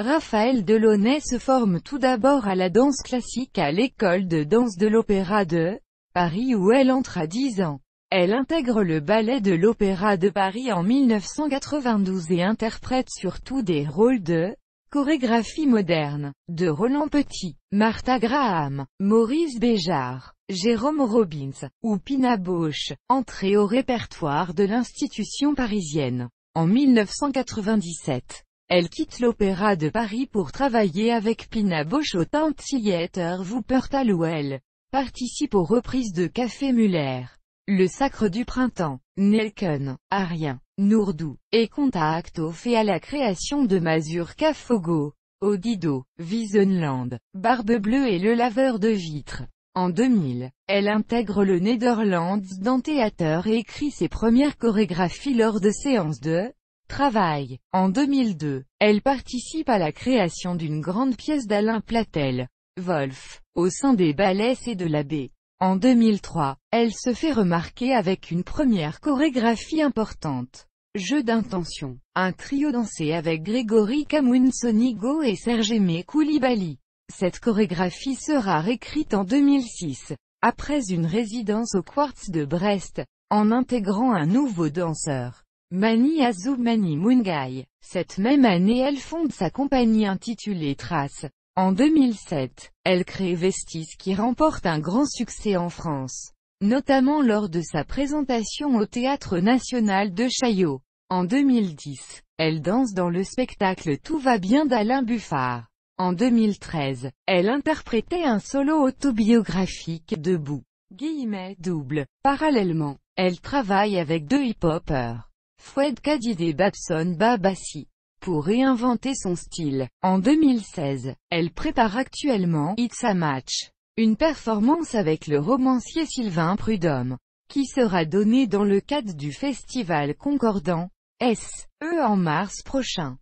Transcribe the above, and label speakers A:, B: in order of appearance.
A: Raphaël Delaunay se forme tout d'abord à la danse classique à l'école de danse de l'Opéra de Paris où elle entre à 10 ans. Elle intègre le ballet de l'Opéra de Paris en 1992 et interprète surtout des rôles de chorégraphie moderne, de Roland Petit, Martha Graham, Maurice Béjart, Jérôme Robbins, ou Pina Bausch, entrée au répertoire de l'institution parisienne. En 1997, elle quitte l'Opéra de Paris pour travailler avec Pina Bausch au Theater Wuppertal où elle participe aux reprises de Café Muller, Le Sacre du Printemps, Nelken, Arien, Nourdou, et Contact au fait à la création de Mazurka Fogo, Odido, Wiesenland, Barbe Bleue et Le Laveur de Vitres. En 2000, elle intègre le Netherlands dans Theater et écrit ses premières chorégraphies lors de séances de Travail. En 2002, elle participe à la création d'une grande pièce d'Alain Platel, Wolf, au sein des ballets et de la baie. En 2003, elle se fait remarquer avec une première chorégraphie importante. Jeu d'intention. Un trio dansé avec Grégory Sonigo et Serge Aimé Koulibaly. Cette chorégraphie sera réécrite en 2006, après une résidence au Quartz de Brest, en intégrant un nouveau danseur. Mani Azumani Mungai. Cette même année elle fonde sa compagnie intitulée Trace. En 2007, elle crée Vestis qui remporte un grand succès en France, notamment lors de sa présentation au Théâtre National de Chaillot. En 2010, elle danse dans le spectacle Tout va bien d'Alain Buffard. En 2013, elle interprétait un solo autobiographique debout. Guillemets double. Parallèlement, elle travaille avec deux hip-hoppers. Foued Kadide Babson Babassi. Pour réinventer son style, en 2016, elle prépare actuellement It's a Match, une performance avec le romancier Sylvain Prudhomme, qui sera donnée dans le cadre du festival Concordant, S.E. en mars prochain.